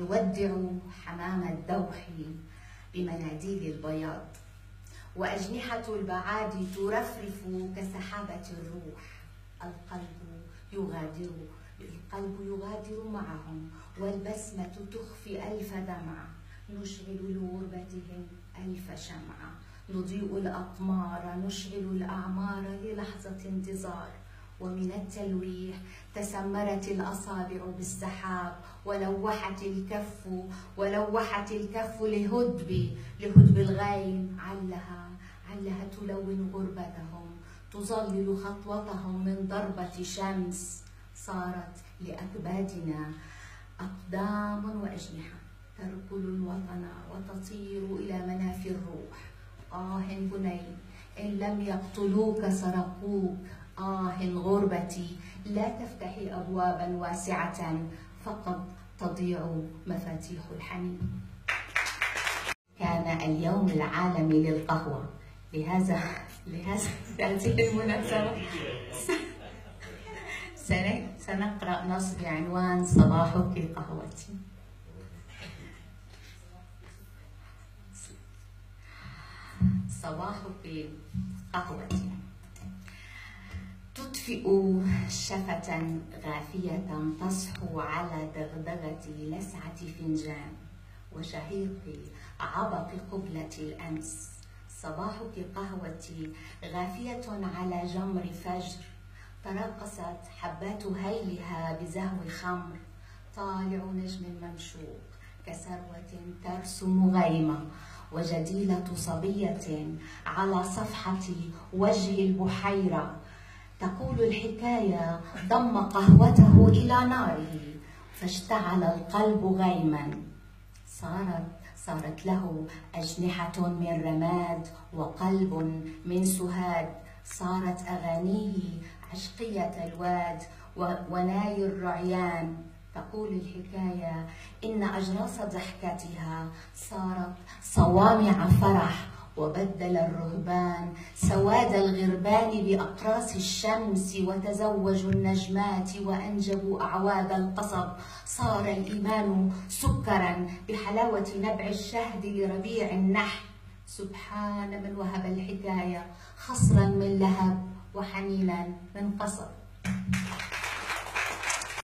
نودع حمام الدوح بمناديل البياض وأجنحة البعاد ترفرف كسحابة الروح. القلب يغادر القلب يغادر معهم والبسمة تخفي ألف دمعة نشغل لغربتهم ألف شمعة نضيء الأقمار نشغل الأعمار للحظة انتظار. ومن التلويح تسمرت الأصابع بالسحاب ولوحت الكف ولوحت الكف لهدب لهدب الغيم علها علها تلون غربتهم تظلل خطوتهم من ضربة شمس. صارت لأكبادنا أقدام وأجنحة تركل الوطن وتطير إلى منافي الروح. آه بني إن لم يقتلوك سرقوك. آه غربتي لا تفتحي أبوابا واسعة فقد تضيع مفاتيح الحنين كان اليوم العالمي للقهوة. لهذا لهذا هذه المناسبة سنقرأ نص بعنوان صباحك قهوتي صباحك قهوتي تطفئ شفة غافية تصحو على دغدغة لسعة فنجان وشهيق عبق قبلة الأمس. صباحك قهوتي غافية على جمر فجر. تراقصت حبات هيلها بزهو خمر طالع نجم ممشوق كثروة ترسم غيمة. وجديلة صبية على صفحة وجه البحيرة. تقول الحكاية ضم قهوته إلى ناره فاشتعل القلب غيما. صارت صارت له أجنحة من رماد وقلب من سهاد. صارت أغانيه عشقية الواد وناي الرعيان. تقول الحكاية إن أجراس ضحكتها صارت صوامع فرح وبدل الرهبان سواد الغربان بأقراص الشمس وتزوجوا النجمات وأنجبوا أعواد القصب. صار الإيمان سكرا بحلاوة نبع الشهد لربيع النحل. سبحان من وهب الحكاية خصرا من لهب وحنينا من قصب.